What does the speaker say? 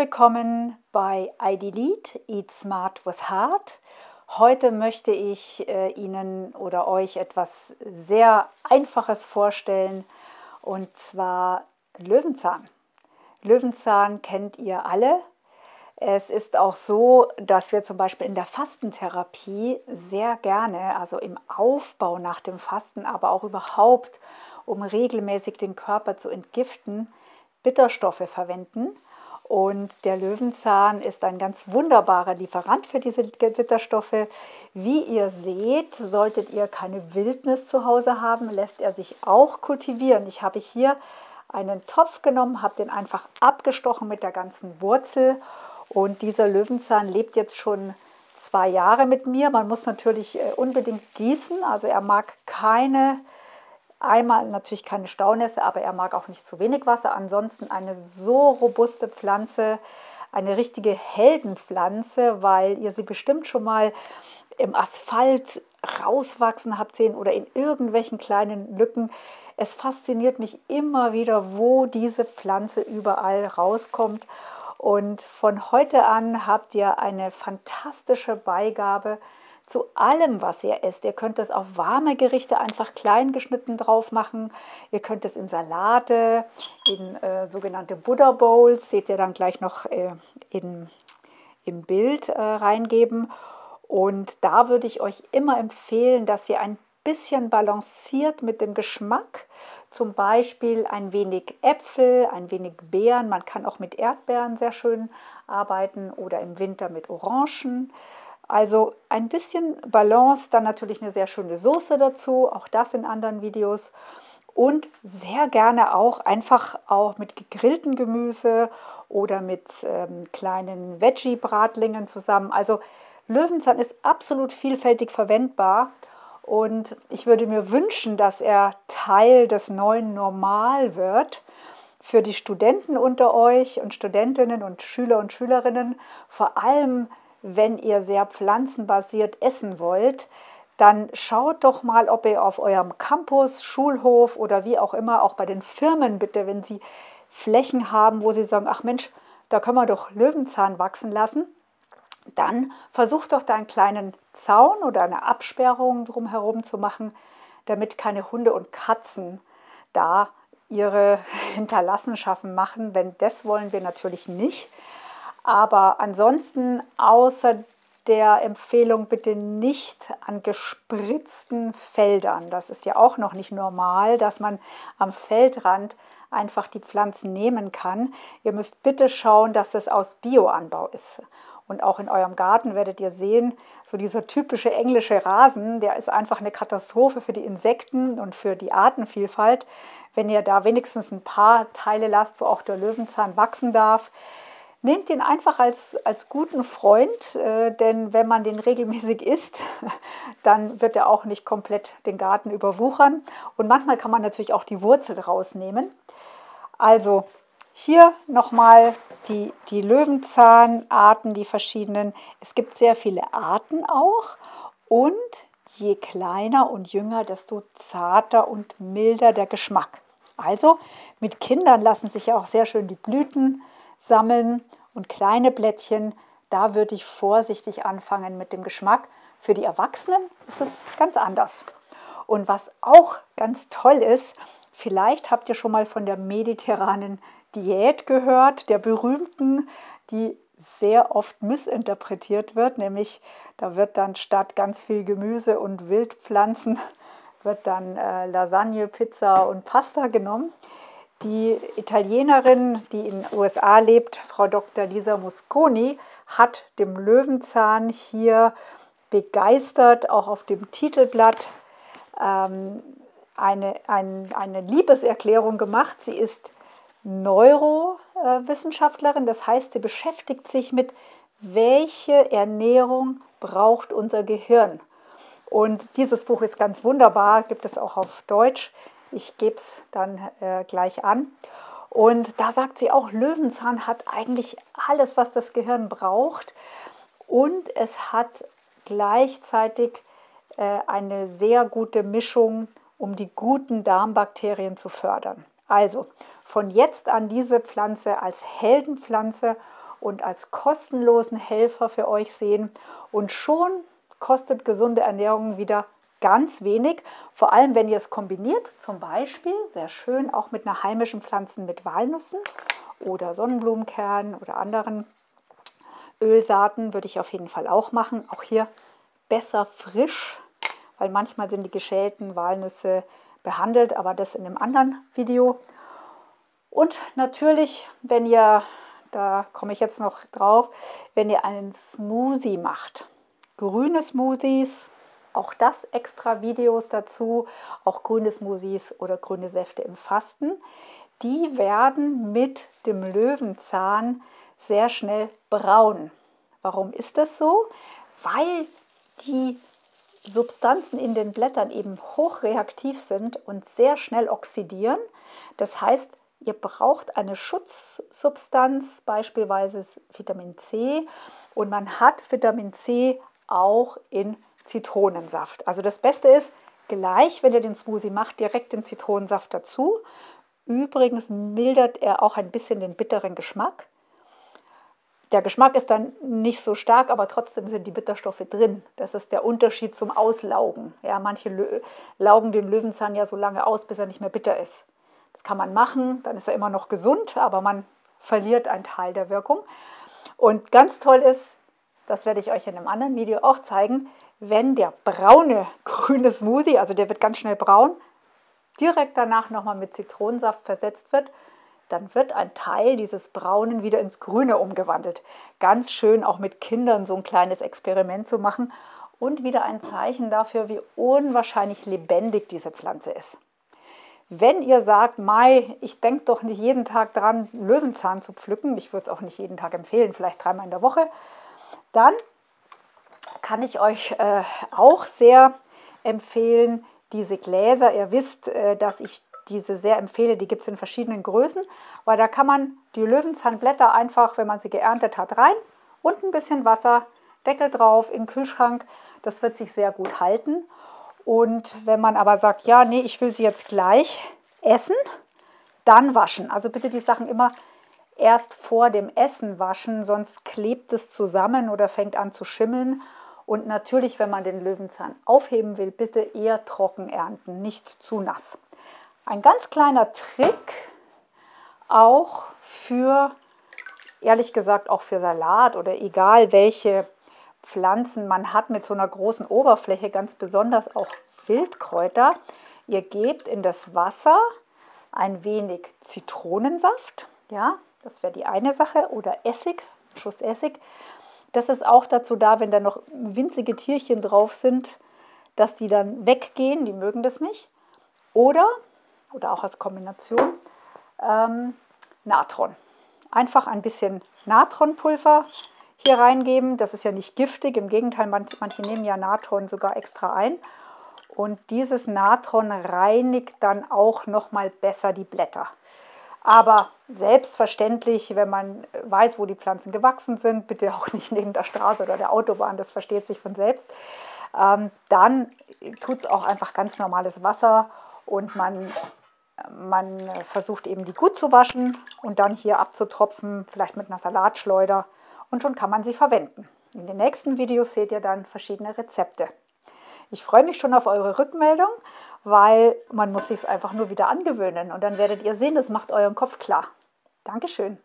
willkommen bei iDelete Eat Smart with Heart. Heute möchte ich äh, Ihnen oder euch etwas sehr Einfaches vorstellen und zwar Löwenzahn. Löwenzahn kennt ihr alle. Es ist auch so, dass wir zum Beispiel in der Fastentherapie sehr gerne, also im Aufbau nach dem Fasten, aber auch überhaupt, um regelmäßig den Körper zu entgiften, Bitterstoffe verwenden. Und der Löwenzahn ist ein ganz wunderbarer Lieferant für diese Bitterstoffe. Wie ihr seht, solltet ihr keine Wildnis zu Hause haben, lässt er sich auch kultivieren. Ich habe hier einen Topf genommen, habe den einfach abgestochen mit der ganzen Wurzel. Und dieser Löwenzahn lebt jetzt schon zwei Jahre mit mir. Man muss natürlich äh, unbedingt gießen. Also er mag keine Einmal natürlich keine Staunässe, aber er mag auch nicht zu wenig Wasser. Ansonsten eine so robuste Pflanze, eine richtige Heldenpflanze, weil ihr sie bestimmt schon mal im Asphalt rauswachsen habt sehen oder in irgendwelchen kleinen Lücken. Es fasziniert mich immer wieder, wo diese Pflanze überall rauskommt. Und von heute an habt ihr eine fantastische Beigabe zu allem, was ihr esst. Ihr könnt es auf warme Gerichte einfach klein geschnitten drauf machen. Ihr könnt es in Salate, in äh, sogenannte Buddha Bowls, seht ihr dann gleich noch äh, in, im Bild äh, reingeben. Und da würde ich euch immer empfehlen, dass ihr ein bisschen balanciert mit dem Geschmack. Zum Beispiel ein wenig Äpfel, ein wenig Beeren. Man kann auch mit Erdbeeren sehr schön arbeiten oder im Winter mit Orangen. Also ein bisschen Balance, dann natürlich eine sehr schöne Soße dazu, auch das in anderen Videos. Und sehr gerne auch einfach auch mit gegrilltem Gemüse oder mit ähm, kleinen Veggie-Bratlingen zusammen. Also Löwenzahn ist absolut vielfältig verwendbar und ich würde mir wünschen, dass er Teil des neuen Normal wird für die Studenten unter euch und Studentinnen und Schüler und Schülerinnen, vor allem wenn ihr sehr pflanzenbasiert essen wollt, dann schaut doch mal, ob ihr auf eurem Campus, Schulhof oder wie auch immer, auch bei den Firmen bitte, wenn sie Flächen haben, wo sie sagen, ach Mensch, da können wir doch Löwenzahn wachsen lassen, dann versucht doch da einen kleinen Zaun oder eine Absperrung drumherum zu machen, damit keine Hunde und Katzen da ihre Hinterlassenschaften machen. Wenn das wollen wir natürlich nicht. Aber ansonsten außer der Empfehlung bitte nicht an gespritzten Feldern. Das ist ja auch noch nicht normal, dass man am Feldrand einfach die Pflanzen nehmen kann. Ihr müsst bitte schauen, dass es aus Bioanbau ist. Und auch in eurem Garten werdet ihr sehen, so dieser typische englische Rasen, der ist einfach eine Katastrophe für die Insekten und für die Artenvielfalt. Wenn ihr da wenigstens ein paar Teile lasst, wo auch der Löwenzahn wachsen darf, Nehmt ihn einfach als, als guten Freund, äh, denn wenn man den regelmäßig isst, dann wird er auch nicht komplett den Garten überwuchern. Und manchmal kann man natürlich auch die Wurzel rausnehmen. Also hier nochmal die, die Löwenzahnarten, die verschiedenen. Es gibt sehr viele Arten auch. Und je kleiner und jünger, desto zarter und milder der Geschmack. Also mit Kindern lassen sich ja auch sehr schön die Blüten sammeln und kleine Blättchen, da würde ich vorsichtig anfangen mit dem Geschmack. Für die Erwachsenen ist es ganz anders. Und was auch ganz toll ist, vielleicht habt ihr schon mal von der mediterranen Diät gehört, der berühmten, die sehr oft missinterpretiert wird, nämlich da wird dann statt ganz viel Gemüse und Wildpflanzen wird dann äh, Lasagne, Pizza und Pasta genommen. Die Italienerin, die in den USA lebt, Frau Dr. Lisa Musconi, hat dem Löwenzahn hier begeistert, auch auf dem Titelblatt, ähm, eine, ein, eine Liebeserklärung gemacht. Sie ist Neurowissenschaftlerin, das heißt, sie beschäftigt sich mit, welche Ernährung braucht unser Gehirn. Und dieses Buch ist ganz wunderbar, gibt es auch auf Deutsch. Ich gebe es dann äh, gleich an. Und da sagt sie auch, Löwenzahn hat eigentlich alles, was das Gehirn braucht. Und es hat gleichzeitig äh, eine sehr gute Mischung, um die guten Darmbakterien zu fördern. Also von jetzt an diese Pflanze als Heldenpflanze und als kostenlosen Helfer für euch sehen. Und schon kostet gesunde Ernährung wieder ganz wenig, vor allem wenn ihr es kombiniert, zum Beispiel sehr schön auch mit einer heimischen Pflanzen mit Walnüssen oder Sonnenblumenkernen oder anderen Ölsaaten würde ich auf jeden Fall auch machen. Auch hier besser frisch, weil manchmal sind die geschälten Walnüsse behandelt, aber das in einem anderen Video. Und natürlich, wenn ihr, da komme ich jetzt noch drauf, wenn ihr einen Smoothie macht, grüne Smoothies, auch das extra Videos dazu, auch grüne Smoothies oder grüne Säfte im Fasten, die werden mit dem Löwenzahn sehr schnell braun. Warum ist das so? Weil die Substanzen in den Blättern eben hochreaktiv sind und sehr schnell oxidieren. Das heißt, ihr braucht eine Schutzsubstanz, beispielsweise Vitamin C, und man hat Vitamin C auch in Zitronensaft. Also das Beste ist, gleich, wenn ihr den Smoothie macht, direkt den Zitronensaft dazu. Übrigens mildert er auch ein bisschen den bitteren Geschmack. Der Geschmack ist dann nicht so stark, aber trotzdem sind die Bitterstoffe drin. Das ist der Unterschied zum Auslaugen. Ja, manche laugen den Löwenzahn ja so lange aus, bis er nicht mehr bitter ist. Das kann man machen, dann ist er immer noch gesund, aber man verliert einen Teil der Wirkung. Und ganz toll ist, das werde ich euch in einem anderen Video auch zeigen, wenn der braune grüne Smoothie, also der wird ganz schnell braun, direkt danach nochmal mit Zitronensaft versetzt wird, dann wird ein Teil dieses Braunen wieder ins Grüne umgewandelt. Ganz schön auch mit Kindern so ein kleines Experiment zu machen und wieder ein Zeichen dafür, wie unwahrscheinlich lebendig diese Pflanze ist. Wenn ihr sagt, Mai, ich denke doch nicht jeden Tag dran, Löwenzahn zu pflücken, ich würde es auch nicht jeden Tag empfehlen, vielleicht dreimal in der Woche, dann kann ich euch äh, auch sehr empfehlen, diese Gläser. Ihr wisst, äh, dass ich diese sehr empfehle. Die gibt es in verschiedenen Größen, weil da kann man die Löwenzahnblätter einfach, wenn man sie geerntet hat, rein und ein bisschen Wasser, Deckel drauf, in den Kühlschrank. Das wird sich sehr gut halten. Und wenn man aber sagt, ja, nee, ich will sie jetzt gleich essen, dann waschen. Also bitte die Sachen immer erst vor dem Essen waschen, sonst klebt es zusammen oder fängt an zu schimmeln. Und natürlich, wenn man den Löwenzahn aufheben will, bitte eher trocken ernten, nicht zu nass. Ein ganz kleiner Trick auch für, ehrlich gesagt, auch für Salat oder egal welche Pflanzen man hat mit so einer großen Oberfläche, ganz besonders auch Wildkräuter. Ihr gebt in das Wasser ein wenig Zitronensaft, ja, das wäre die eine Sache, oder Essig, Schuss Essig. Das ist auch dazu da, wenn da noch winzige Tierchen drauf sind, dass die dann weggehen, die mögen das nicht. Oder, oder auch als Kombination, ähm, Natron. Einfach ein bisschen Natronpulver hier reingeben. Das ist ja nicht giftig, im Gegenteil, manche nehmen ja Natron sogar extra ein. Und dieses Natron reinigt dann auch nochmal besser die Blätter. Aber selbstverständlich, wenn man weiß, wo die Pflanzen gewachsen sind, bitte auch nicht neben der Straße oder der Autobahn, das versteht sich von selbst, ähm, dann tut es auch einfach ganz normales Wasser und man, man versucht eben die gut zu waschen und dann hier abzutropfen, vielleicht mit einer Salatschleuder und schon kann man sie verwenden. In den nächsten Videos seht ihr dann verschiedene Rezepte. Ich freue mich schon auf eure Rückmeldung weil man muss sich einfach nur wieder angewöhnen und dann werdet ihr sehen, das macht euren Kopf klar. Dankeschön.